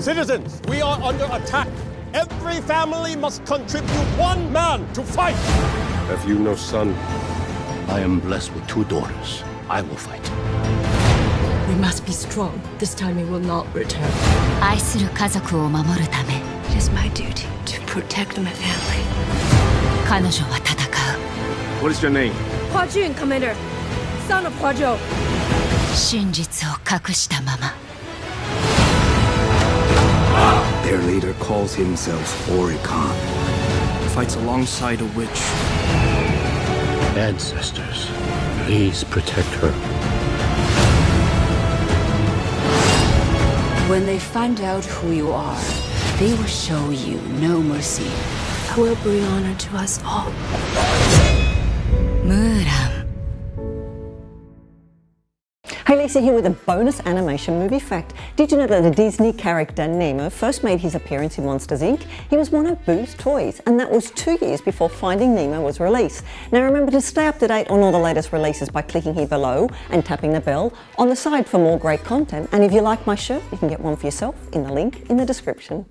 Citizens, we are under attack. Every family must contribute one man to fight. Have you no son? I am blessed with two daughters. I will fight. We must be strong. This time he will not return. 愛する家族を守るため It is my duty to protect my family. 彼女は戦う What is your name? Hua Jun, Commander. Son of Hua Zhou. 真実を隠したまま leader calls himself Böri Khan. Fights alongside a witch. Ancestors, please protect her. When they find out who you are, they will show you no mercy. I will bring honor to us all. Lisa here with a bonus animation movie fact. Did you know that the Disney character Nemo first made his appearance in Monsters Inc? He was one of Boo's toys, and that was two years before Finding Nemo was released. Now remember to stay up to date on all the latest releases by clicking here below and tapping the bell on the side for more great content. And if you like my shirt, you can get one for yourself in the link in the description.